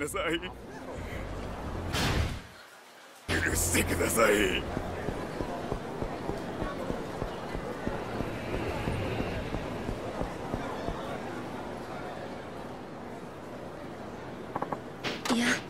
ください。許してください。いや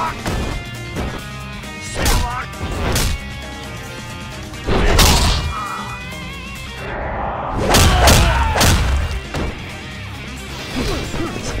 Let's go.